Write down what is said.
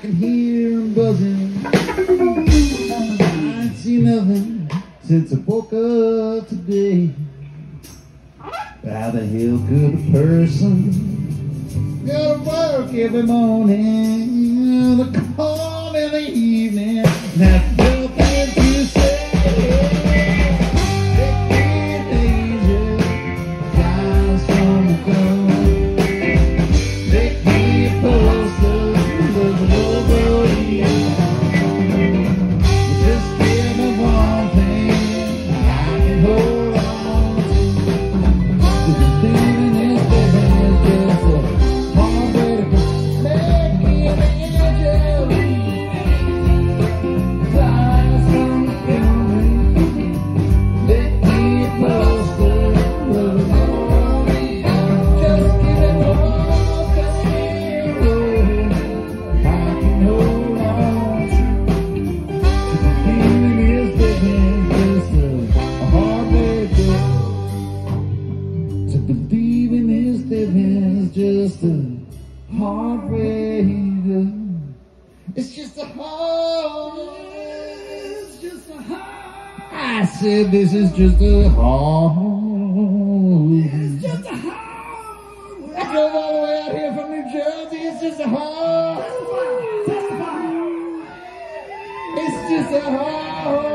can hear him buzzing. I ain't seen nothing since I woke up today. How the hell could a person go to work every morning, the call in the evening, It's just a heart. It's just a heart. I said this is just a heart. It's just a heart. I drove all the way out here from New Jersey. It's just a heart. It's just a heart.